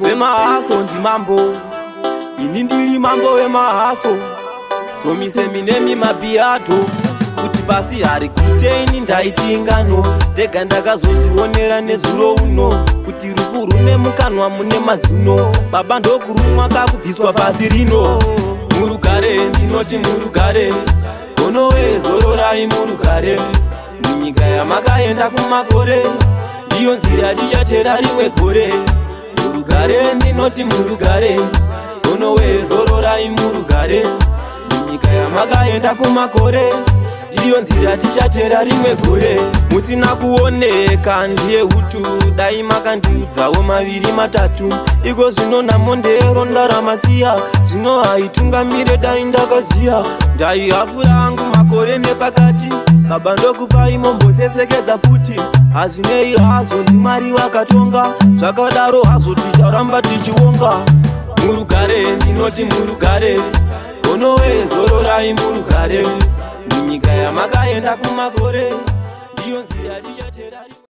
vemahaso ndimambo ini ndiri mambo vemahaso somisemineni mabhiyato kuti pasi hari kuteini ndaiti ngano ndega ndakazozionera nezuro uno kuti rufu rune mukanwa mune mazino baba ndokurumwa kakubviswa pasi rino murugare ndinoti murugare gonowezororai murugare munyika yamakaenda kumakore iyo nzira chichatera rimwe gore murugare ndinoti murugare unowezororai murugare munyika yamakaenda kumakore ndiyo nzira tichatera rimwe gore musina kuoneka ndiye utu dai makandiudzawo maviri matatu iko zvino namo ndero ndaramasiya zvino haitungamire dai ndakaziya ndaihafu rangu makore nepakati baba ndokupaimombozesekedza futi hazvinei hazvo ndimari vakatonga zvakadaro hazvo ticharamba tichionga murugare ndinoti murugare gonowe zororai murugare munyika yamakaenda kumakore ndiyo nzira tichaterai